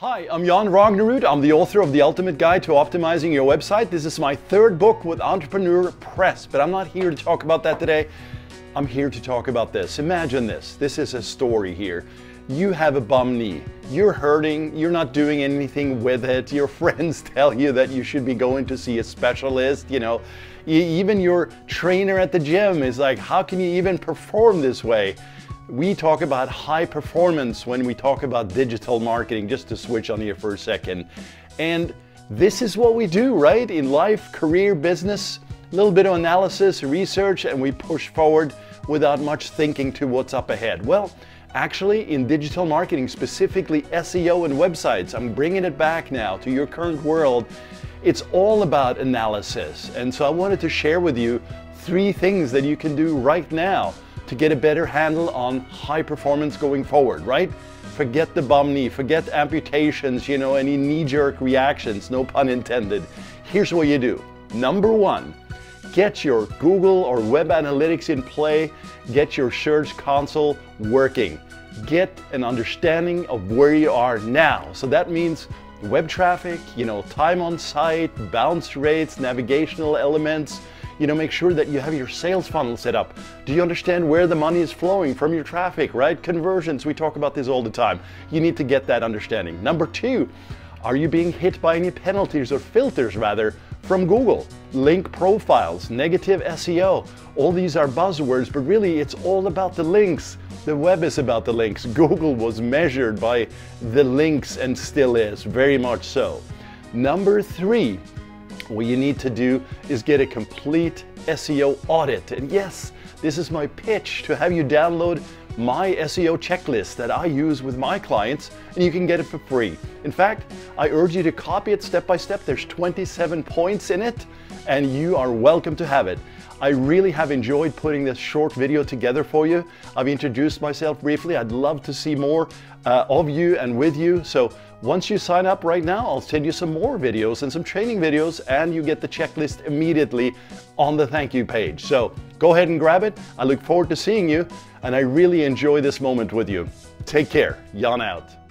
Hi, I'm Jon Rognerud. I'm the author of The Ultimate Guide to Optimizing Your Website. This is my third book with Entrepreneur Press, but I'm not here to talk about that today. I'm here to talk about this. Imagine this. This is a story here. You have a bum knee. You're hurting. You're not doing anything with it. Your friends tell you that you should be going to see a specialist. You know, even your trainer at the gym is like, how can you even perform this way? We talk about high performance when we talk about digital marketing, just to switch on here for a second. And this is what we do, right? In life, career, business, a little bit of analysis, research, and we push forward without much thinking to what's up ahead. Well, actually in digital marketing, specifically SEO and websites, I'm bringing it back now to your current world. It's all about analysis. And so I wanted to share with you three things that you can do right now to get a better handle on high performance going forward, right? Forget the bum knee, forget amputations, you know, any knee-jerk reactions, no pun intended. Here's what you do. Number one, get your Google or web analytics in play, get your search console working. Get an understanding of where you are now. So that means web traffic, you know, time on site, bounce rates, navigational elements, you know, make sure that you have your sales funnel set up. Do you understand where the money is flowing from your traffic, right? Conversions, we talk about this all the time. You need to get that understanding. Number two, are you being hit by any penalties or filters rather from Google? Link profiles, negative SEO, all these are buzzwords, but really it's all about the links. The web is about the links. Google was measured by the links and still is, very much so. Number three, what you need to do is get a complete SEO audit. And yes, this is my pitch to have you download my SEO checklist that I use with my clients and you can get it for free. In fact, I urge you to copy it step by step. There's 27 points in it and you are welcome to have it. I really have enjoyed putting this short video together for you. I've introduced myself briefly. I'd love to see more uh, of you and with you. So once you sign up right now, I'll send you some more videos and some training videos and you get the checklist immediately on the thank you page. So go ahead and grab it. I look forward to seeing you and I really enjoy this moment with you. Take care. Jon out.